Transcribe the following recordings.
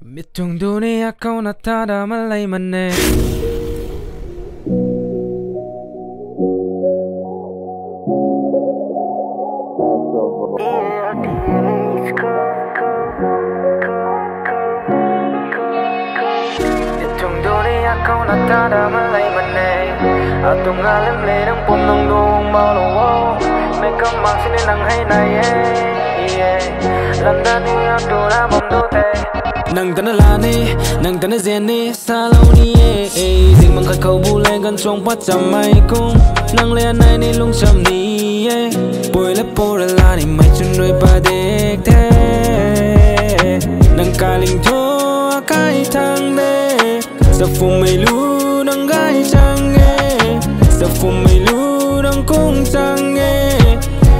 Mitong dunia kau na tada malay mane Mitong dunia kau na tada malay mane Atong alam le ng punong duong malo May kamang sininang hay na yeah Landa niya dura mong dute Nang tana ne nang tana ne sa lâu ni eh Ding mang khát khẩu bu lên gần trong bắt chăm mai cung Nang le này ni lung chăm ni e Bồi lep po ra la ni mai chân đôi ba dek thế. Nang linh cho kai thang de Sa phu mai lu nang gai chang eh Sa phu mei lu nang kung chang đã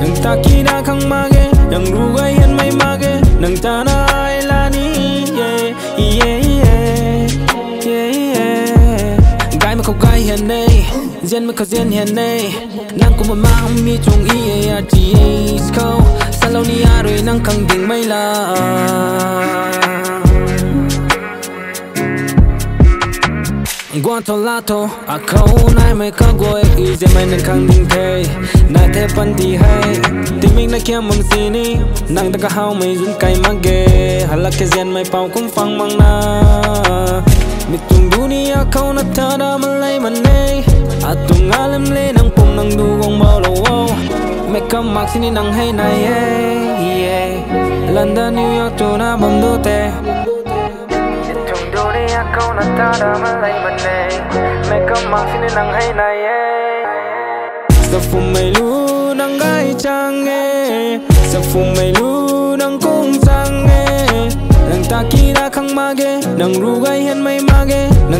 Nang takida khang mage Nang rugai yan may mage Nang tana ta lani Gai mà không gai hiện nay. Gen mà không gen hiện nay. Nang cũng một mang mi chung y a t a câu Sa lâu ni a rồi nàng khẳng định mây la Guanto lato Ako nai mai Y dễ Ize nàng khẳng định ding Nà thế bắn đi hay hai mình na kia mang sini Nang daga hao mai zun kai mage Halak ke zen mai pau kum fang mang na. Mitung dunia kau na tada malay manay Alam le nang pum nang dugong mau lo wow Make ka mak sini nang hey na yeah yeah. London New York to na bam do te Itong dunia kau na tada malay manay May kamang sininang hay na yeah. Sa phum may lu nang gai chang eh Sa phum may lu nang kung sang eh Nang takira kang mage Nang rugay hen may mage Nang tanay lan